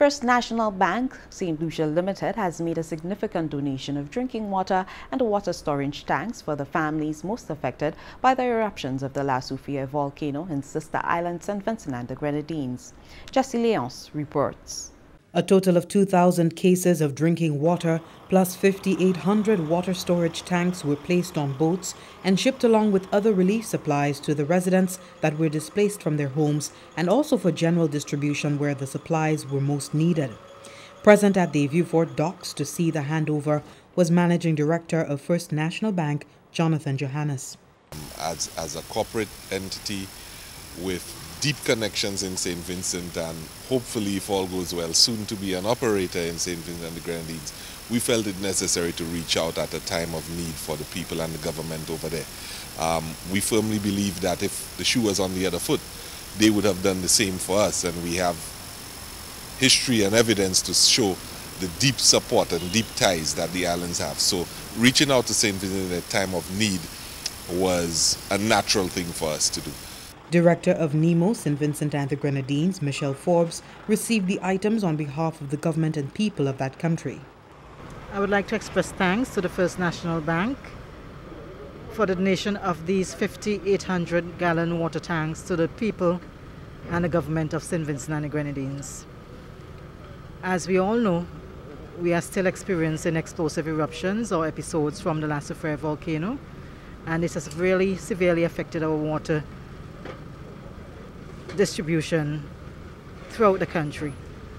First National Bank, St. Lucia Limited, has made a significant donation of drinking water and water storage tanks for the families most affected by the eruptions of the La Soufriere volcano in sister island St. Vincent and the Grenadines. Jesse Leonce reports. A total of 2,000 cases of drinking water plus 5,800 water storage tanks were placed on boats and shipped along with other relief supplies to the residents that were displaced from their homes and also for general distribution where the supplies were most needed. Present at the Vieux-Fort docks to see the handover was Managing Director of First National Bank, Jonathan Johannes. As, as a corporate entity with deep connections in St. Vincent and hopefully, if all goes well, soon to be an operator in St. Vincent and the Grenadines, we felt it necessary to reach out at a time of need for the people and the government over there. Um, we firmly believe that if the shoe was on the other foot, they would have done the same for us, and we have history and evidence to show the deep support and deep ties that the islands have. So reaching out to St. Vincent at a time of need was a natural thing for us to do. Director of NEMO St. Vincent and the Grenadines, Michelle Forbes, received the items on behalf of the government and people of that country. I would like to express thanks to the First National Bank for the donation of these 5,800 gallon water tanks to the people and the government of St. Vincent and the Grenadines. As we all know, we are still experiencing explosive eruptions or episodes from the La Soufriere volcano, and this has really severely affected our water distribution throughout the country.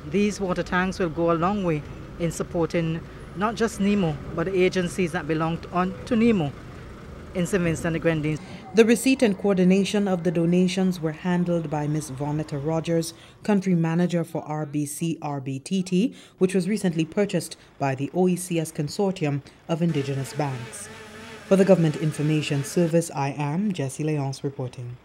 These water tanks will go a long way in supporting not just NEMO, but the agencies that belong to, on, to NEMO in St. Vincent and the Grenadines. The receipt and coordination of the donations were handled by Ms. Vonetta Rogers, country manager for RBC RBTT, which was recently purchased by the OECS Consortium of Indigenous Banks. For the Government Information Service, I am Jessie Leonce reporting.